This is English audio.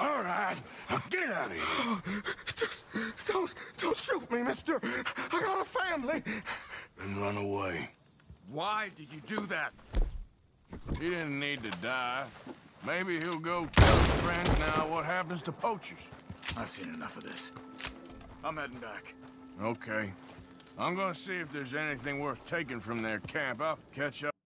All right, now get out of here. Just don't, don't shoot me, mister. I got a family. And run away. Why did you do that? He didn't need to die. Maybe he'll go tell his friends now what happens to poachers. I've seen enough of this. I'm heading back. Okay. I'm gonna see if there's anything worth taking from their camp. I'll catch up.